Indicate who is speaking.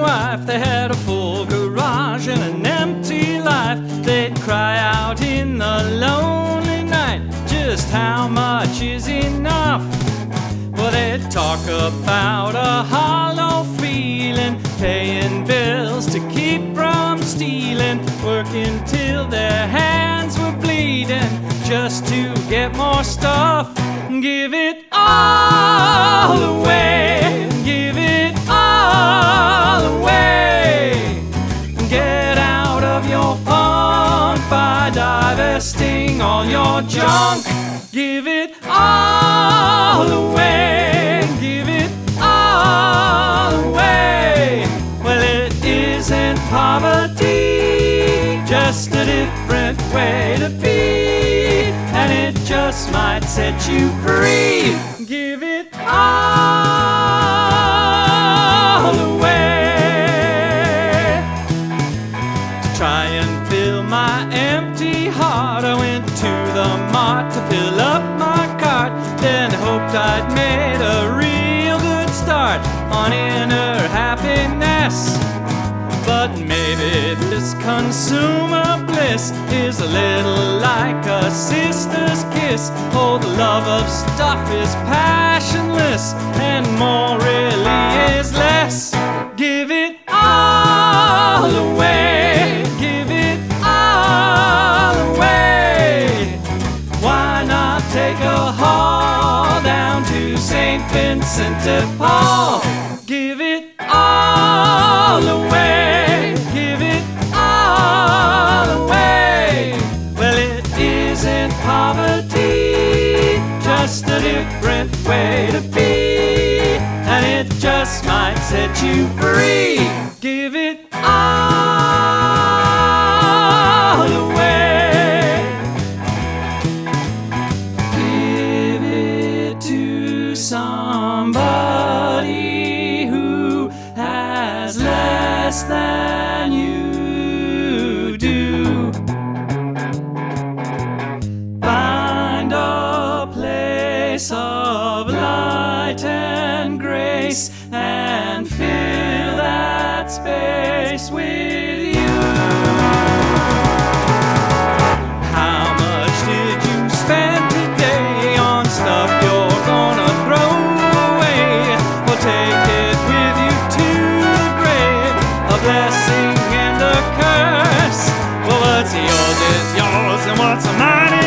Speaker 1: wife. They had a full garage and an empty life. They'd cry out in the lonely night, just how much is enough? Well, they'd talk about a hollow feeling, paying bills to keep from stealing, working till their hands were bleeding just to get more stuff. Give it all away, give it all away. Get out of your funk by divesting all your junk. Give it all away, give it all away. Well, it isn't poverty, just a different way to be, and it just might set you free. Give it all on inner happiness. But maybe this consumer bliss is a little like a sister's kiss. Oh, the love of stuff is passionless, and more really is less. Give it all away. Give it all away. Why not take a haul down to St. Vincent de Paul? All away. Give it all away. Well, it isn't poverty, just a different way to be. And it just might set you free. Give it all away. Give it to somebody and grace and fill that space with you. How much did you spend today on stuff you're gonna throw away? Well, take it with you to the grave, a blessing and a curse. Well, what's yours is yours, and what's mine